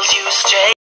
holds you straight.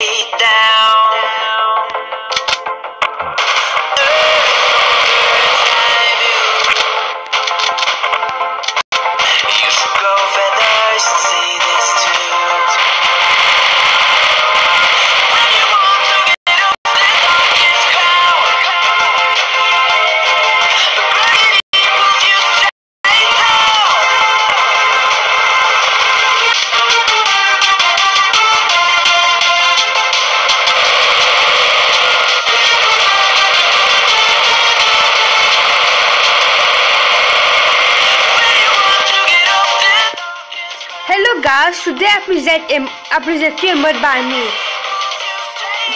Guys, today I present a, I present a mod by me.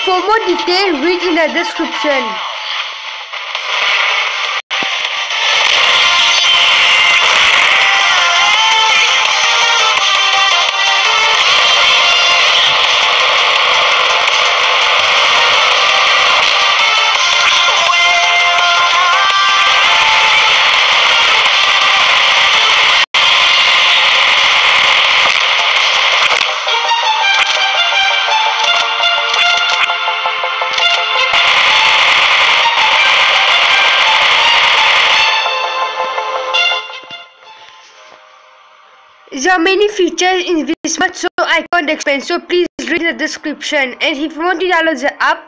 For more detail, read in the description. There are many features in this mod so I can't explain. So please read the description. And if you want to download the app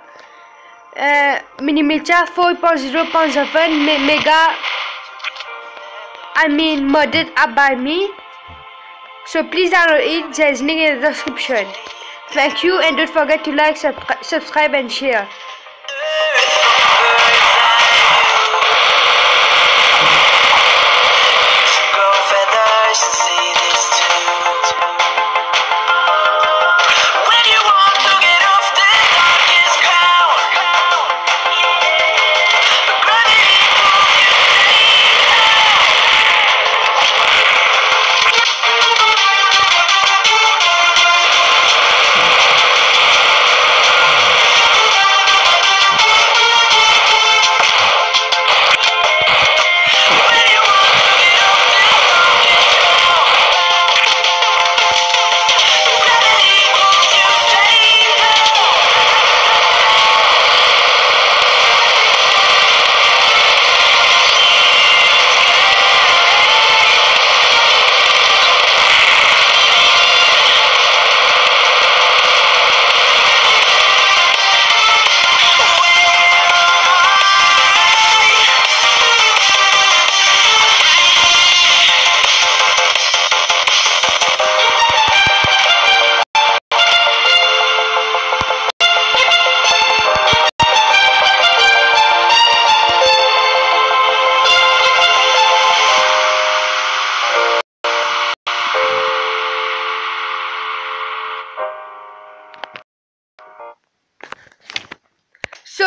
uh, Mini Militia 4.0.7 me mega I mean modded app by me. So please download it. There's link in the description. Thank you and don't forget to like sub subscribe and share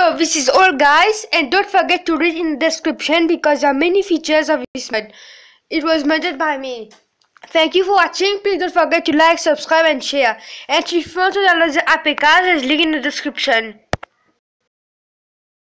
So this is all guys and don't forget to read in the description because there are many features of this mod. It was modded by me. Thank you for watching. Please don't forget to like, subscribe and share. And if you want to download the APK, there's link in the description.